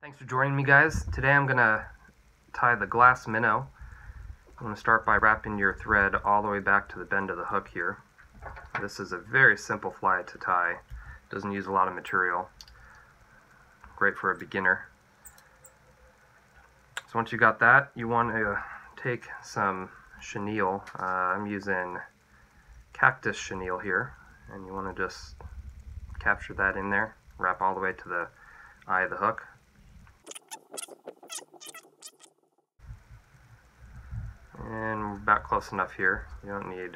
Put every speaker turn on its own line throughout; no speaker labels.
Thanks for joining me guys. Today I'm going to tie the glass minnow. I'm going to start by wrapping your thread all the way back to the bend of the hook here. This is a very simple fly to tie. Doesn't use a lot of material. Great for a beginner. So once you got that, you want to take some chenille. Uh, I'm using cactus chenille here, and you want to just capture that in there, wrap all the way to the eye of the hook. And we're about close enough here. You don't need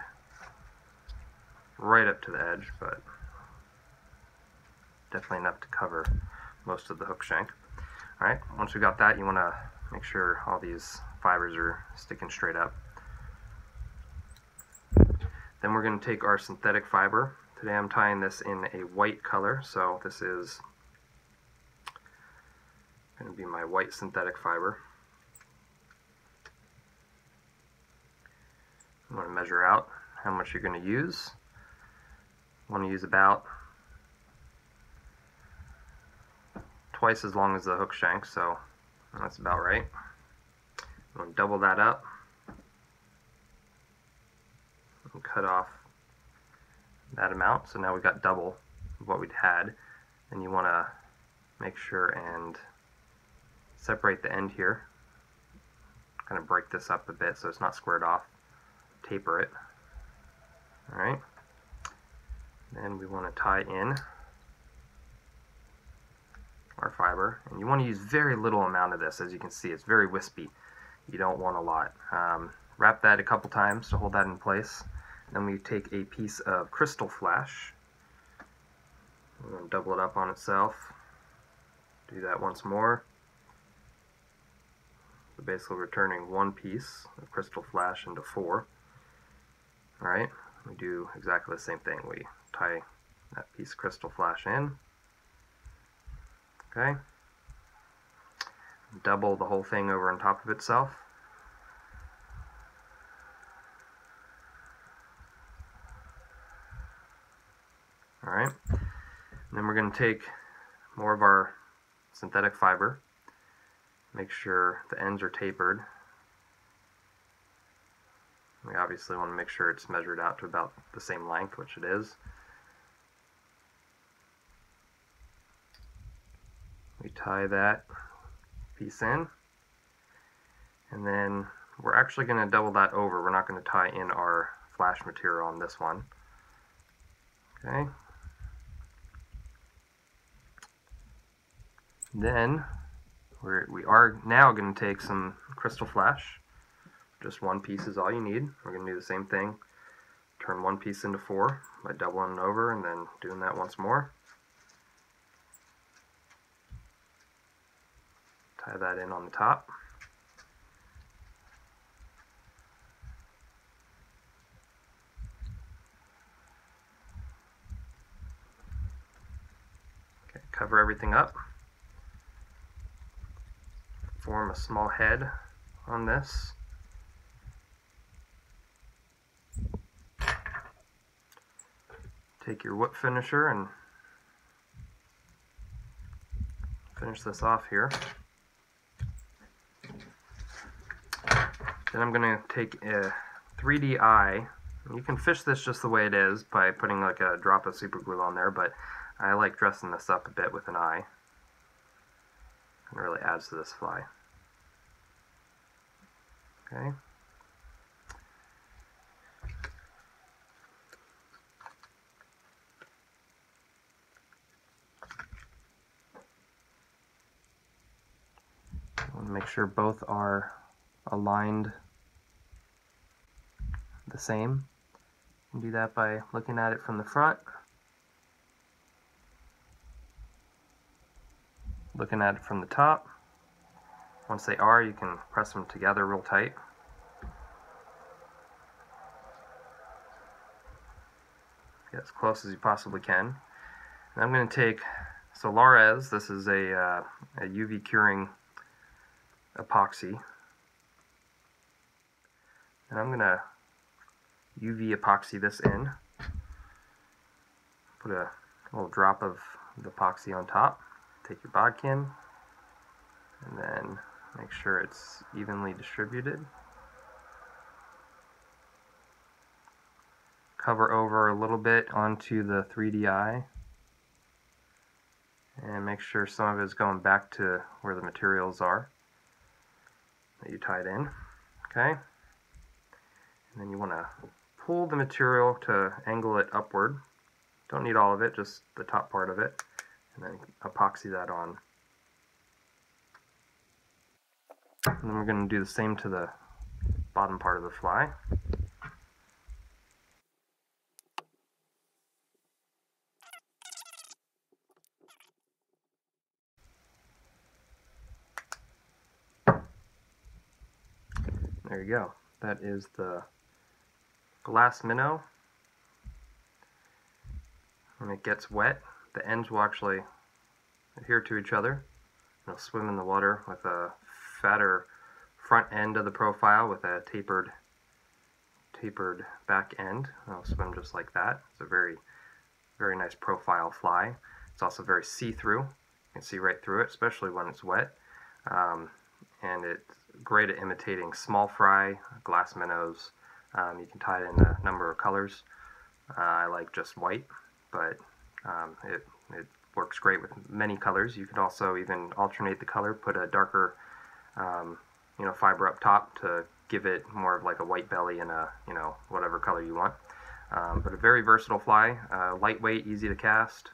right up to the edge, but definitely enough to cover most of the hook shank. Alright, once we've got that, you want to make sure all these fibers are sticking straight up. Then we're going to take our synthetic fiber. Today I'm tying this in a white color, so this is going to be my white synthetic fiber. Measure out how much you're going to use. Want to use about twice as long as the hook shank, so that's about right. I'm going to double that up and cut off that amount. So now we've got double of what we'd had. And you want to make sure and separate the end here. Kind of break this up a bit so it's not squared off. Taper it. Alright. Then we want to tie in our fiber. And you want to use very little amount of this. As you can see, it's very wispy. You don't want a lot. Um, wrap that a couple times to hold that in place. Then we take a piece of crystal flash. To double it up on itself. Do that once more. So basically returning one piece of crystal flash into four. Alright, we do exactly the same thing. We tie that piece crystal flash in. Okay. Double the whole thing over on top of itself. Alright, then we're going to take more of our synthetic fiber, make sure the ends are tapered. We obviously want to make sure it's measured out to about the same length, which it is. We tie that piece in, and then we're actually going to double that over. We're not going to tie in our flash material on this one. Okay, Then we're, we are now going to take some crystal flash. Just one piece is all you need. We're going to do the same thing. Turn one piece into four by doubling it over and then doing that once more. Tie that in on the top. Okay, cover everything up form a small head on this. Take your whip finisher and finish this off here. Then I'm going to take a 3D eye. You can fish this just the way it is by putting like a drop of super glue on there, but I like dressing this up a bit with an eye. It really adds to this fly. Okay. Make sure both are aligned the same. Do that by looking at it from the front looking at it from the top. Once they are, you can press them together real tight. Get as close as you possibly can. And I'm going to take Solarez, this is a, uh, a UV curing epoxy. And I'm going to UV epoxy this in. Put a little drop of the epoxy on top take your bodkin, and then make sure it's evenly distributed. Cover over a little bit onto the 3D eye and make sure some of it is going back to where the materials are that you tied in. Okay? And then you want to pull the material to angle it upward. Don't need all of it, just the top part of it. And then epoxy that on. And then we're going to do the same to the bottom part of the fly. There you go. That is the glass minnow. When it gets wet, the ends will actually adhere to each other. It'll swim in the water with a fatter front end of the profile with a tapered tapered back end. It'll swim just like that. It's a very, very nice profile fly. It's also very see-through. You can see right through it, especially when it's wet. Um, and it's great at imitating small fry, glass minnows. Um, you can tie it in a number of colors. Uh, I like just white, but um, it, it works great with many colors. You can also even alternate the color, put a darker um, you know, fiber up top to give it more of like a white belly and a, you know, whatever color you want. Um, but a very versatile fly, uh, lightweight, easy to cast,